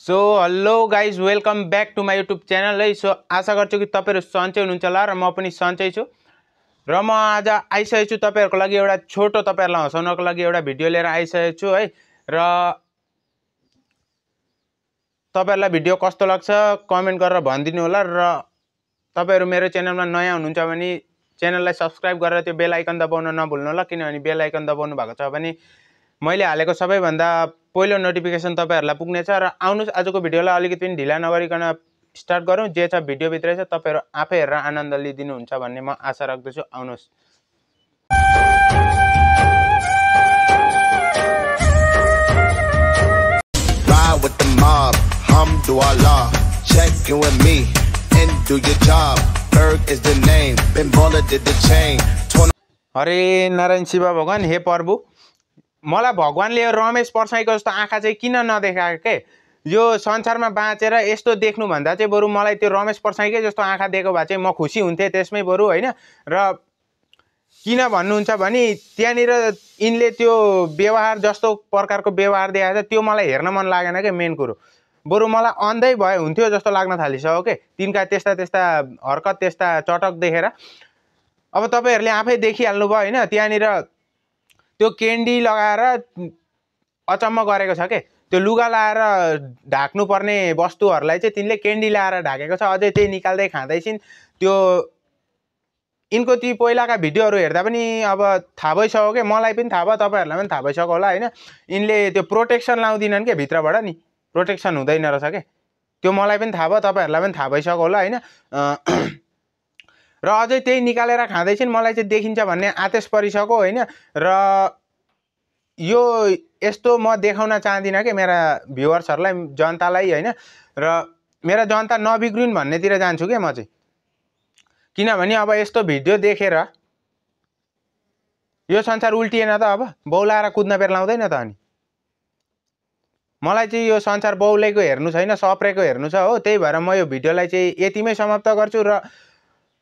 So hello guys welcome back to my YouTube channel है so आशा गर्छु कि तपाईँहरू सन्चै हुनुहुन्छ होला र म पनि सन्चै छु। र म आज आइसकेको छु तपाईँहरूको लागि एउटा छोटो तपाईँहरूलाई हँसाउनको लागि एउटा भिडियो लिएर आइसकेको छु है? र तपाईँहरूलाई भिडियो कस्तो लाग्छ कमेन्ट गरेर भनिदिनु होला र तपाईँहरू मेरो च्यानलमा नयाँ हुनुहुन्छ भने च्यानललाई सब्सक्राइब गरेर त्यो बेल आइकन दबाउन नभुल्नु होला किनभने बेल आइकन दबाउनु भएको छ भने मैले हालेको सबैभन्दा पहिलो नोटिफिकेसन तपाईँहरूलाई पुग्नेछ र आउनुहोस् आजको भिडियोलाई अलिकति पनि ढिला नगरिकन स्टार्ट गरौँ जे छ भिडियोभित्रै छ तपाईँहरू आफै हेरेर आनन्द लिइदिनुहुन्छ भन्ने म आशा राख्दछु आउनुहोस् with the mob, Hamdulillah. Check in with me and do your job. Berg is the name, Baller did the chain. 20 हरे नारायण शिव भगवान् हे प्रभु मलाई भगवान्ले रमेश पर्साईको जस्तो आँखा चाहिँ किन नदेखाएको के? यो संसारमा बाँचेर यस्तो देख्नुभन्दा चाहिँ बरु मलाई त्यो रमेश पर्साईकै जस्तो आँखा दिएको भए चाहिँ म खुसी हुन्थेँ त्यसमै बरु होइन? र किन भन्नुहुन्छ भने त्यहाँनिर यिनले त्यो व्यवहार जस्तो प्रकारको व्यवहार देखाएको छ त्यो मलाई हेर्न मन लागेन क्या मेन कुरो? बरु मलाई अन्धै भए हुन्थ्यो जस्तो लाग्न थालिसक्यो के? तिनका त्यस्ता त्यस्ता हरकत त्यस्ता चटक देखेर। अब तपाईँहरूले आफै देखिहाल्नु भयो होइन? त्यहाँनिर त्यो क्यान्डी लगाएर अचम्म गरेको छ के? त्यो लुगा लाएर ढाक्नुपर्ने वस्तुहरूलाई चाहिँ तिनले क्यान्डी लाएर ढाकेको छ। अझै त्यही निकाल्दै खाँदैछिन्। त्यो यिनको ती पहिलाका भिडियोहरू हेर्दा पनि अब थाहा भइसक्यो कि? मलाई पनि थाहा भयो तपाईँहरूलाई पनि थाहा भइसक्यो होला होइन? यिनले त्यो प्रोटेक्सन लाउँदिनन् क्या भित्रबाट नि? प्रोटेक्सन हुँदैन रहेछ के? त्यो मलाई पनि थाहा भयो तपाईँहरूलाई पनि थाहा भइसक्यो होला होइन? र अझै त्यही निकालेर खाँदैछिन् मलाई चाहिँ देखिन्छ भन्ने आदेश परिसक्यो होइन? र यो यस्तो म देखाउन चाहदिनँ कि मेरा भ्युवर्सहरूलाई जनतालाई होइन? र मेरा जनता नबिग्रिन् भन्नेतिर जान्छु क्या म चाहिँ? किनभने अब यस्तो भिडियो देखेर यो संसार उल्टिएन त अब? बौलाएर कुद्न बेर लाउँदैन त अनि। मलाई चाहिँ यो संसार बौलेको हेर्नु छैन सप्रेको हेर्नु छ हो त्यही भएर म यो भिडियोलाई चाहिँ यतिमै समाप्त गर्छु र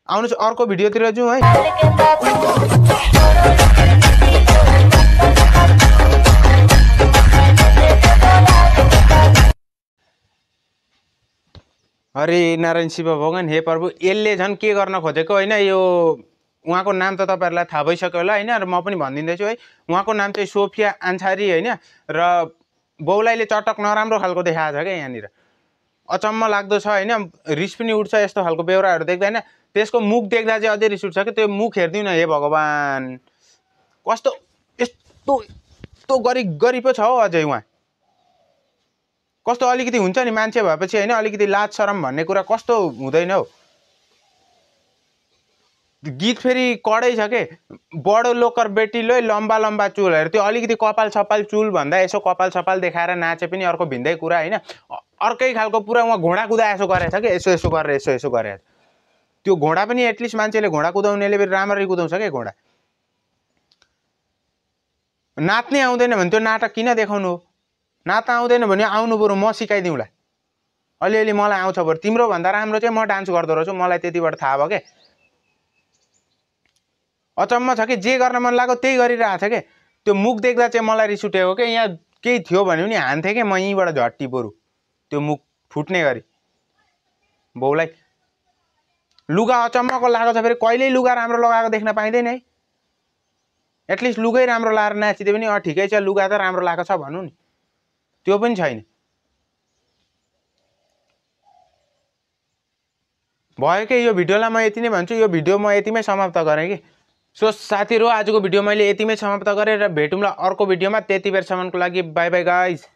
आउनुहोस् अर्को भिडियोतिर जाउँ है। हरे नारायण शिव भगवान् हे प्रभु यसले झन् के गर्न खोजेको? होइन यो उहाँको नाम त तपाईँहरूलाई थाहा भइसक्यो होला होइन? र म पनि भनिदिँदैछु है उहाँको नाम चाहिँ सोफिया आन्सारी होइन? र बौलाइले चटक नराम्रो खालको देखाएको छ क्या यहाँनिर। अचम्म लाग्दो छ होइन? रिस पनि उठ्छ यस्तो खालको बेहोराहरू देख्दा होइन? त्यसको मुख देख्दा चाहिँ अझै रिस उठ्छ कि त्यो मुख हेरिदिउँ न हे भगवान्। कस्तो यस्तो यस्तो गरिब गरिब पो छ हौ अझै उहाँ। कस्तो अलिकति हुन्छ नि मान्छे भएपछि होइन अलिकति लाज शरम भन्ने कुरा कस्तो हुँदैन हौ। गीत फेरि कडै छ के? बडो लोकर बेटी लै लम्बा लम्बा चुलहरू त्यो अलिकति कपाल छपाल चुल भन्दा यसो कपाल छपाल देखाएर नाचे पनि अर्को भिन्दै कुरा होइन। अर्कै खालको पुरा उहाँ घोडा कुदा यसो गरेछ कि? यसो यसो गरेर यसो यसो गरेर। त्यो घोडा पनि एटलिस्ट मान्छेले घोडा कुदाउनेले फेरि राम्ररी कुदाउँछ क्या घोडा। नाच्नै आउँदैन भने त्यो नाटक किन देखाउनु हो? नाच्न आउँदैन भने आउनु बरु म सिकाइदिउँला अलिअलि मलाई आउँछ बरु। तिम्रो भन्दा राम्रो चाहिँ म डान्स गर्दो रहेछु मलाई त्यतिबाट थाहा भयो क्या। अचम्म छ कि जे गर्न मन लाग्यो त्यही गरिरहेको छ कि? त्यो मुख देख्दा चाहिँ मलाई रिस उठेको क्या यहाँ केही थियो भने पनि हान्थेँ कि? म यहीँबाट झट्टी बरु। त्यो मुख फुट्ने गरी। बाउलाई लुगा अचम्मको लगाएको छ फेरि कहिल्यै लुगा राम्रो लगाएको देख्न पाइँदैन है। एटलिस्ट लुगै राम्रो लाएर नाचिदियो पनि अँ ठिकै छ लुगा त राम्रो लगाएको छ भनौँ नि। त्यो पनि छैन। भयो कि यो भिडियोलाई म यति नै भन्छु यो भिडियो म यतिमै समाप्त गरेँ कि। सो साथीहरू आजको भिडियो मैले यतिमै समाप्त गरेँ र भेटौँला अर्को भिडियोमा। त्यति बेरसम्मको लागि बाई बाई गाइज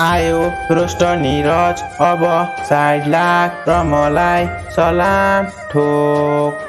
आयो। रोस्ट निरज अब साइड लाग र मलाई सलाम ठोक।